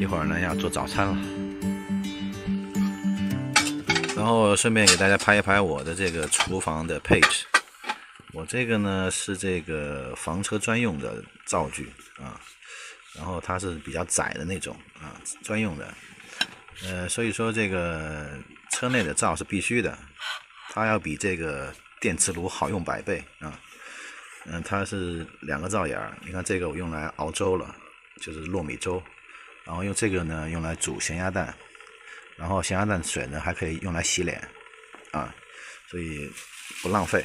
一会儿呢要做早餐了，然后顺便给大家拍一拍我的这个厨房的配置。我这个呢是这个房车专用的灶具啊，然后它是比较窄的那种啊，专用的。呃，所以说这个车内的灶是必须的，它要比这个电磁炉好用百倍啊。嗯，它是两个灶眼儿，你看这个我用来熬粥了，就是糯米粥，然后用这个呢用来煮咸鸭蛋，然后咸鸭蛋水呢还可以用来洗脸啊，所以不浪费。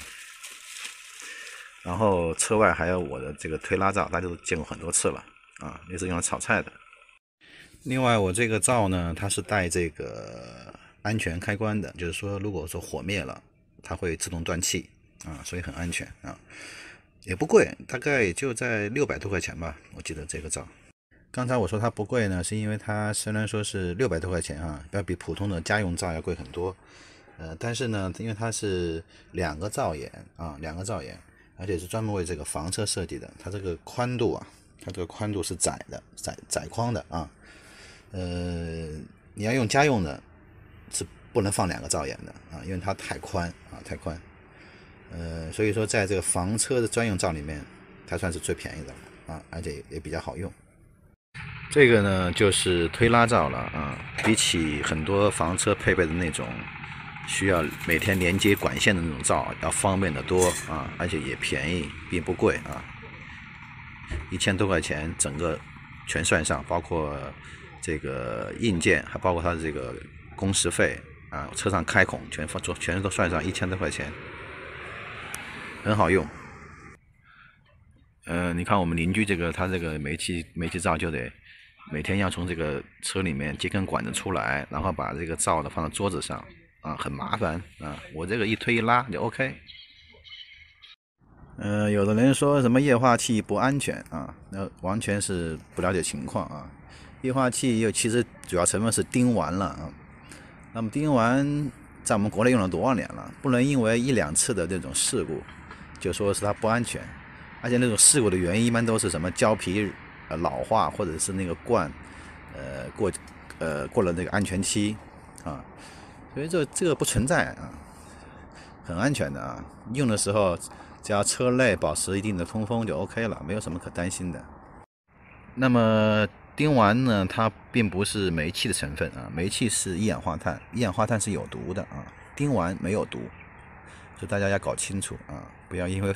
然后车外还有我的这个推拉灶，大家都见过很多次了啊，那是用来炒菜的。另外，我这个灶呢，它是带这个安全开关的，就是说，如果说火灭了，它会自动断气啊，所以很安全啊，也不贵，大概也就在六百多块钱吧，我记得这个灶。刚才我说它不贵呢，是因为它虽然说是六百多块钱啊，要比普通的家用灶要贵很多，呃，但是呢，因为它是两个灶眼啊，两个灶眼，而且是专门为这个房车设计的，它这个宽度啊，它这个宽度是窄的，窄窄框的啊。呃，你要用家用的，是不能放两个灶眼的啊，因为它太宽啊，太宽。呃，所以说在这个房车的专用灶里面，它算是最便宜的啊，而且也比较好用。这个呢就是推拉灶了啊，比起很多房车配备的那种需要每天连接管线的那种灶要方便的多啊，而且也便宜，并不贵啊，一千多块钱整个全算上，包括。这个硬件还包括它的这个工时费啊，车上开孔全放做，全都算上一千多块钱，很好用。呃，你看我们邻居这个，他这个煤气煤气灶就得每天要从这个车里面接根管子出来，然后把这个灶呢放到桌子上啊，很麻烦啊。我这个一推一拉就 OK。呃，有的人说什么液化气不安全啊，那完全是不了解情况啊。液化气又其实主要成分是丁烷了啊，那么丁烷在我们国内用了多少年了？不能因为一两次的这种事故就说是它不安全，而且那种事故的原因一般都是什么胶皮呃老化或者是那个罐呃过呃过了那个安全期啊，所以这这个不存在啊，很安全的啊，用的时候只要车内保持一定的通风就 OK 了，没有什么可担心的。那么。丁烷呢，它并不是煤气的成分啊，煤气是一氧化碳，一氧化碳是有毒的啊，丁烷没有毒，所以大家要搞清楚啊，不要因为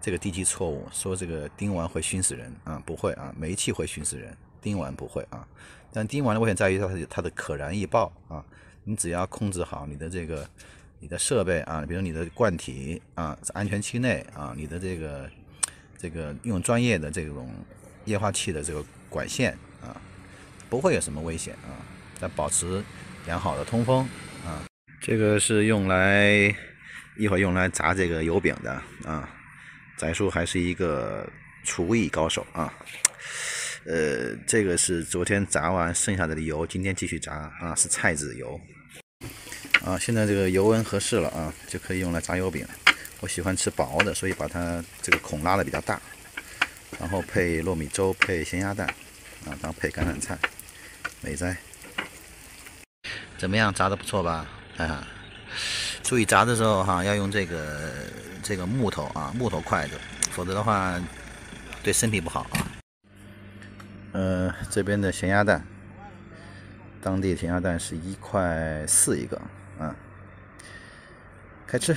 这个低级错误说这个丁烷会熏死人啊，不会啊，煤气会熏死人，丁烷不会啊。但丁烷的危险在于它它的可燃易爆啊，你只要控制好你的这个你的设备啊，比如你的罐体啊，在安全期内啊，你的这个这个用专业的这种液化气的这个管线啊。不会有什么危险啊，在保持良好的通风啊。这个是用来一会儿用来炸这个油饼的啊。翟叔还是一个厨艺高手啊。呃，这个是昨天炸完剩下的油，今天继续炸啊，是菜籽油啊。现在这个油温合适了啊，就可以用来炸油饼。我喜欢吃薄的，所以把它这个孔拉的比较大，然后配糯米粥，配咸鸭蛋啊，当配橄榄菜。美哉，怎么样？炸的不错吧？啊，注意炸的时候哈，要用这个这个木头啊，木头筷子，否则的话对身体不好啊。呃，这边的咸鸭蛋，当地咸鸭蛋是一块四一个啊，开吃。